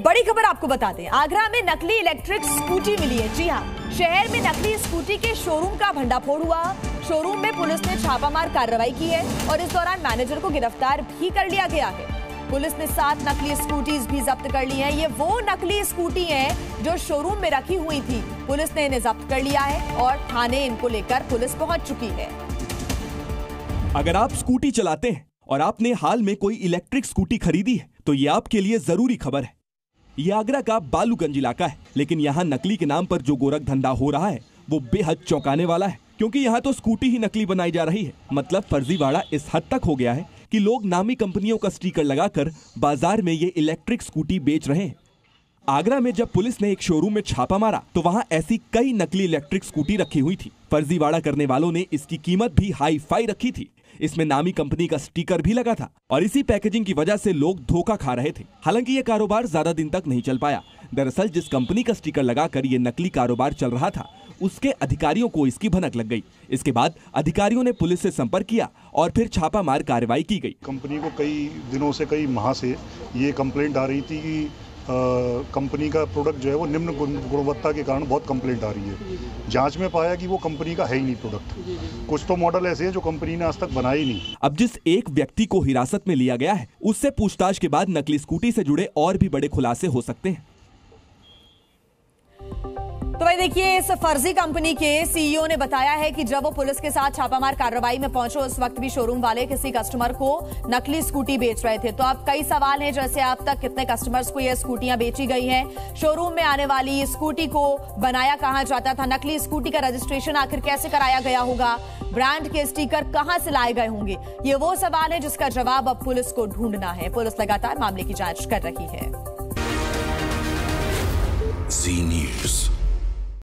बड़ी खबर आपको बता दें आगरा में नकली इलेक्ट्रिक स्कूटी मिली है। जी हाँ शहर में नकली स्कूटी के शोरूम का भंडाफोड़ हुआ। शोरूम में पुलिस ने छापामार कार्रवाई की है और इस दौरान मैनेजर को गिरफ़्तार भी कर लिया गया है। पुलिस ने सात नकली स्कूटीज भी जब्त कर ली हैं। ये वो नकली स्कूटी हैं जो शोरूम में रखी हुई थी। पुलिस ने इन्हें जब्त कर लिया है और थाने इनको लेकर पुलिस पहुँच चुकी है। अगर आप स्कूटी चलाते हैं और आपने हाल में कोई इलेक्ट्रिक स्कूटी खरीदी है तो ये आपके लिए ज़रूरी खबर है। ये आगरा का बालूगंज इलाका है, लेकिन यहाँ नकली के नाम पर जो गोरख धंधा हो रहा है, वो बेहद चौंकाने वाला है। क्योंकि यहाँ तो स्कूटी ही नकली बनाई जा रही है। मतलब फर्जीवाड़ा इस हद तक हो गया है कि लोग नामी कंपनियों का स्टिकर लगाकर बाज़ार में ये इलेक्ट्रिक स्कूटी बेच रहे हैं। आगरा में जब पुलिस ने एक शोरूम में छापा मारा तो वहाँ ऐसी कई नकली इलेक्ट्रिक स्कूटी रखी हुई थी। फर्जीवाड़ा करने वालों ने इसकी कीमत भी हाई फाई रखी थी। इसमें नामी कंपनी का स्टिकर भी लगा था और इसी पैकेजिंग की वजह से लोग धोखा खा रहे थे। हालाँकि ये कारोबार ज़्यादा दिन तक नहीं चल पाया। दरअसल जिस कंपनी का स्टिकर लगाकर ये नकली कारोबार चल रहा था, उसके अधिकारियों को इसकी भनक लग गई। इसके बाद अधिकारियों ने पुलिस से संपर्क किया और फिर छापामार कार्रवाई की गई। कंपनी को कई दिनों से, कई माह से ये कंप्लेंट आ रही थी कि कंपनी का प्रोडक्ट जो है वो निम्न गुणवत्ता के कारण बहुत कंप्लेंट आ रही है। जाँच में पाया कि वो कंपनी का है ही नहीं प्रोडक्ट कुछ तो मॉडल ऐसे हैं जो कंपनी ने आज तक बनाए ही नहीं। अब जिस एक व्यक्ति को हिरासत में लिया गया है, उससे पूछताछ के बाद नकली स्कूटी से जुड़े और भी बड़े खुलासे हो सकते हैं। तो भाई देखिए, इस फर्जी कंपनी के सीईओ ने बताया है कि जब वो पुलिस के साथ छापामार कार्रवाई में पहुँचे, उस वक्त भी शोरूम वाले किसी कस्टमर को नकली स्कूटी बेच रहे थे। तो अब कई सवाल हैं, जैसे अब तक कितने कस्टमर्स को ये स्कूटियाँ बेची गई हैं? शोरूम में आने वाली स्कूटी को बनाया कहा जाता था? नकली स्कूटी का रजिस्ट्रेशन आखिर कैसे कराया गया होगा? ब्रांड के स्टीकर कहाँ से लाए गए होंगे? ये वो सवाल है जिसका जवाब अब पुलिस को ढूंढना है। पुलिस लगातार मामले की जाँच कर रही है। Z News.